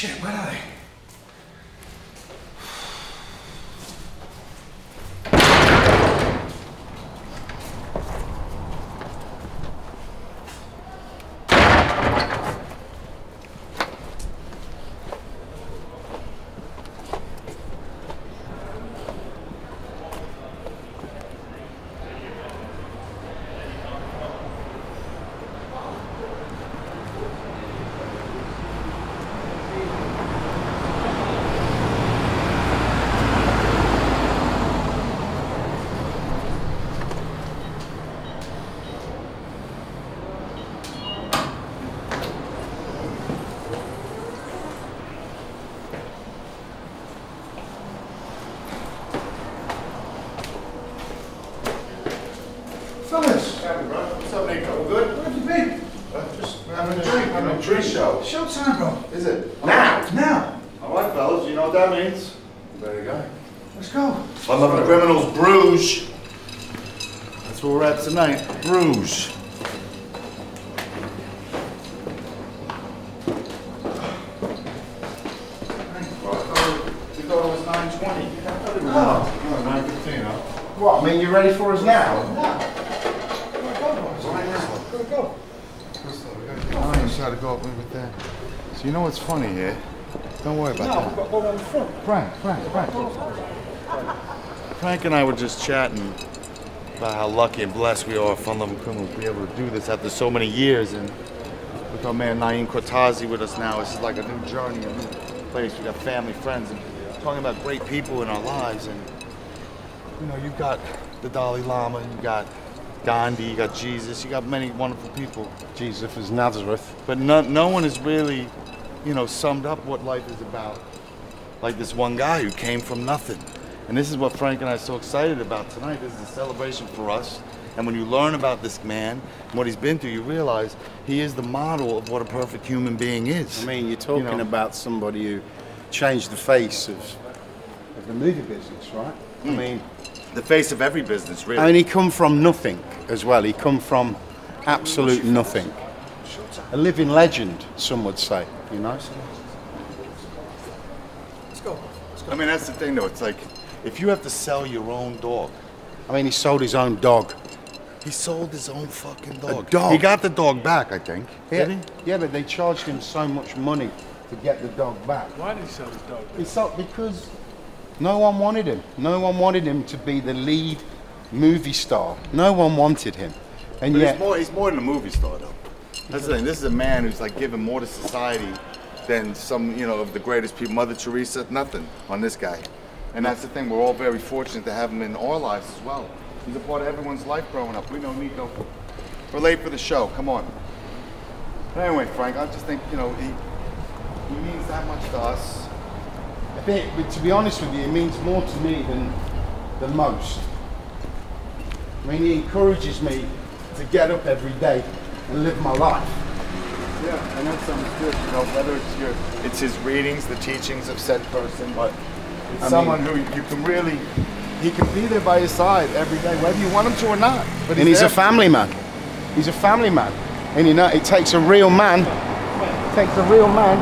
Shit, where are they? Fellas, What's up, Nico? Good? where have you been? Uh, just having a drink, having a drink show. Showtime, bro. Is it? Now! Now, All right, fellas, you know what that means? There you go. let's go. Fun loving criminals, Bruges. That's where we're at tonight. Bruges. Well, I thought- thought it was 9:20? I thought it was Oh. 9:15, huh? What, I mean, you ready for us now? Gotta go. Decided to go up with that. So you know what's funny here? Don't worry about No, that. go down the front. Frank, Frank, Frank. Frank and I were just chatting about how lucky and blessed we are, fun loving criminals, to be able to do this after so many years. And with our man Naim Cortazzi with us now, it's like a new journey, a new place. We got family, friends, and talking about great people in our lives. And you know, you've got the Dalai Lama, you got Gandhi, you got Jesus, you got many wonderful people. Jesus is Nazareth. But no, no one has really, you know, summed up what life is about. Like this one guy who came from nothing. And this is what Frank and I are so excited about tonight. This is a celebration for us. And when you learn about this man and what he's been through, you realize he is the model of what a perfect human being is. I mean, you're talking know. about somebody who changed the face of, of the movie business, right? I hmm. mean, the face of every business, really. I mean, he come from nothing as well. He come from absolute nothing. A living legend, some would say, you know? Let's go. Let's go. I mean, that's the thing, though. It's like if you have to sell your own dog, I mean, he sold his own dog. he sold his own fucking dog. A dog? He got the dog back, I think. Yeah, Did he? yeah, but they charged him so much money to get the dog back. Why did he sell his dog? He sold because no one wanted him. No one wanted him to be the lead movie star. No one wanted him. And But yet, he's more he's more than a movie star though. That's the thing. This is a man who's like giving more to society than some, you know, of the greatest people. Mother Teresa, nothing on this guy. And that's the thing. We're all very fortunate to have him in our lives as well. He's a part of everyone's life growing up. We know Nico. We're late for the show. Come on. But anyway, Frank, I just think you know he he means that much to us. I think, but to be honest with you, it means more to me than than most. I mean, he encourages me to get up every day and live my life. Yeah, and that sounds good. You know, whether it's your, it's his readings, the teachings of said person, but it's I someone who you can really, he can be there by your side every day, whether you want him to or not. But he's And he's there a family man. He's a family man. And you know, it takes a real man, it takes a real man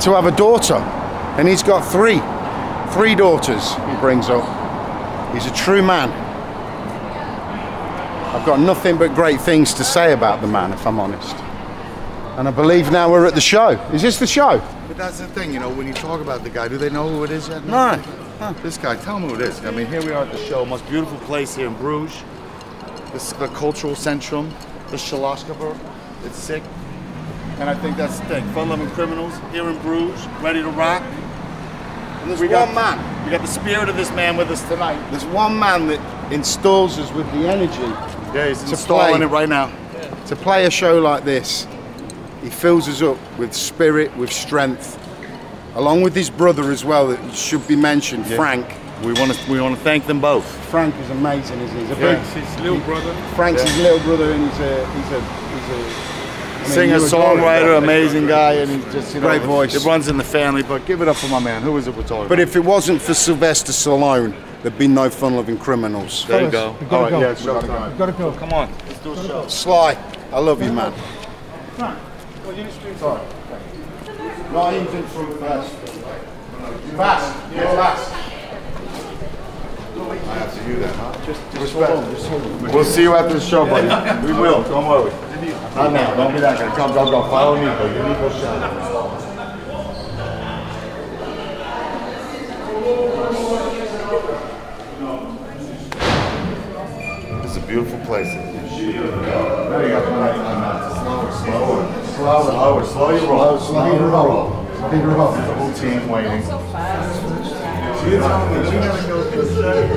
to have a daughter. And he's got three, three daughters he brings up. He's a true man. I've got nothing but great things to say about the man, if I'm honest. And I believe now we're at the show. Is this the show? But that's the thing, you know, when you talk about the guy, do they know who it is yet? No. This guy, tell me who it is. I mean, here we are at the show, most beautiful place here in Bruges. This is the cultural centrum, the Schlosskabur. It's sick. And I think that's the thing. Fun-loving criminals here in Bruges, ready to rock. And there's We one got, man. We got the spirit of this man with us tonight. There's one man that installs us with the energy Yeah, he's installing play. it right now. to play a show like this. He fills us up with spirit, with strength, along with his brother as well. That should be mentioned, Yeah. Frank. We want to we want to thank them both. Frank is amazing, isn't he? He's a Yeah. big, His little brother. Frank's Yeah. his little brother, and he's a he's a he's a I mean, Singer, you adore him. songwriter, amazing guy, and he just you know, Great voice. It runs in the family. But give it up for my man. Who is it we're talking But about? if it wasn't for Sylvester Stallone, there'd be no fun-loving criminals. there you go. All right, go. yeah, it's showtime. We've got to go. Come on, let's do a show. Sly, I love you, man. Frank, well, you need to Not even from first. Fast. Yeah, fast. I have to do that, huh? Just, just hold on. Just hold on. We'll see you after the show, buddy. We will. Don't worry. Not now. Don't be that guy. Come, go, go. Follow me, buddy. You need to shot. It's a beautiful place. There you go. Slower, slower, slower, slow your roll. Slow your roll. Slow your roll. The whole team waiting. You told me you gotta go to the stage.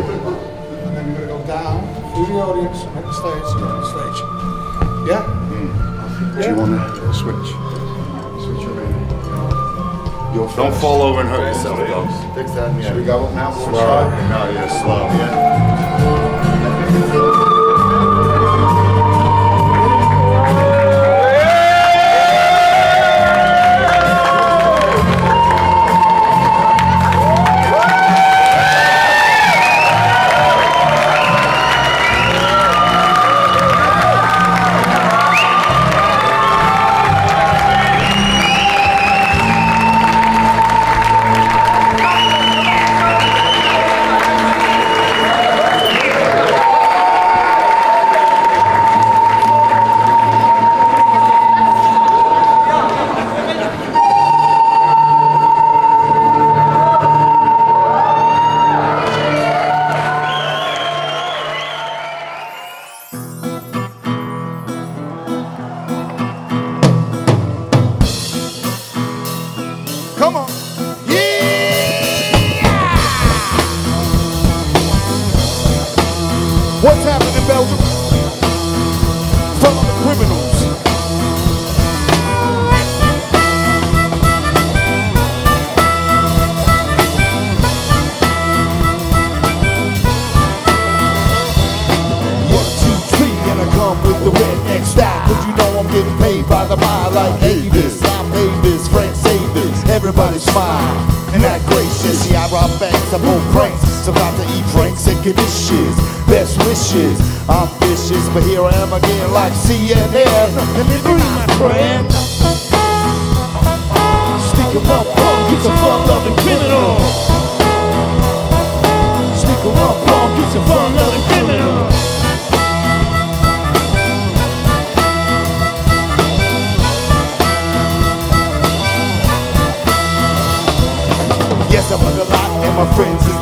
And then you're gonna go down through the audience, hit the stage, get on the stage. Yeah? Do you want to switch? Switch around. You're Don't first. fall over and hurt yourself, though. Fix that in the Should we end. go now? Slow. try. No, yeah, slow. Yeah. What's happening in Belgium? Follow the criminals. One, two, three, and I come with the redneck style. Cause you know I'm getting paid by the mile like Avis. I'm Avis, Frank Savis. Everybody smile and act gracious. See, I rob banks, I pull pranks. About to eat pranks and get dishes. Best wishes. I'm vicious, but here I am again like CNN. Let me bring my friend. 'em up, punk, get some fun loving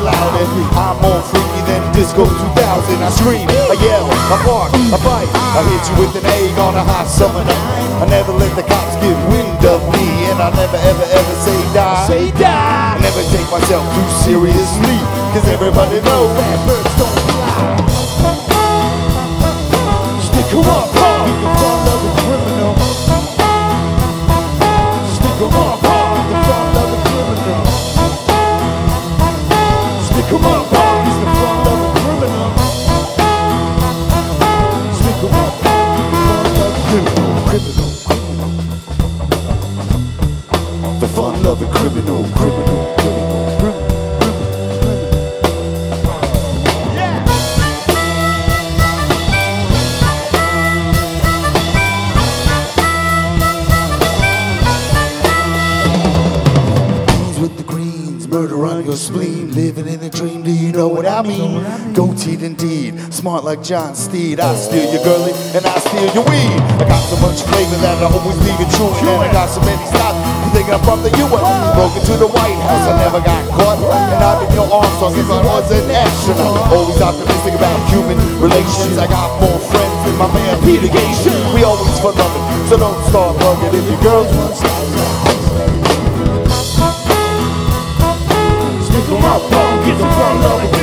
loud and I'm more freaky than Disco 2000. I scream, I yell, I bark, I bite. I hit you with an egg on a hot summer night. I never let the cops get wind of me and I never ever ever say die. Say die. I never take myself too seriously cause everybody knows bad birds don't fly. Loving criminal, criminal, criminal, criminal. Greens with the greens, murder on your spleen, living in a dream. Do you know what I mean? Goateed indeed, smart like John Steed. I steal your girlie and I steal your weed. I got so much flavor that I always leave it true. And I got so many stops, think I'm from the U.S. Broke into the White House, I never got caught. And I've been your arm song since I was an astronaut. Always optimistic about human relations. I got more friends than my man Peter Gates. We always for loving, so don't start bugging if your girls want Stick 'em up, get some fun loving.